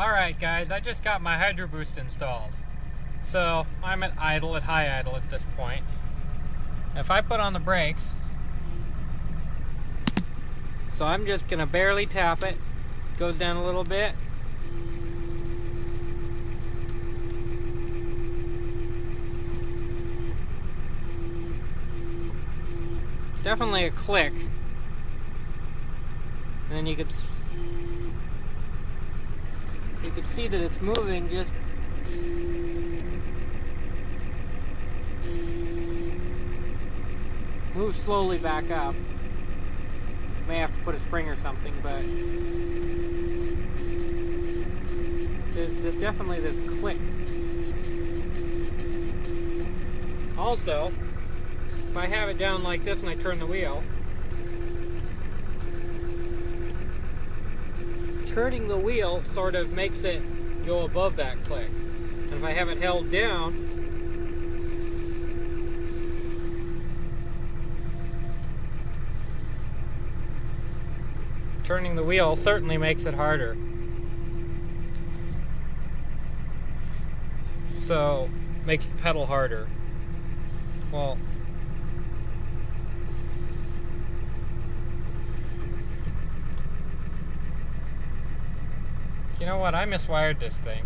Alright guys, I just got my Hydro Boost installed. So I'm at idle, at high idle at this point. If I put on the brakes, so I'm just gonna barely tap it, goes down a little bit. Definitely a click. And then you could you can see that it's moving just move slowly back up. May have to put a spring or something but there's, there's definitely this click. Also if I have it down like this and I turn the wheel turning the wheel sort of makes it go above that click. And if I have it held down, turning the wheel certainly makes it harder. So, makes the pedal harder. Well, You know what? I miswired this thing.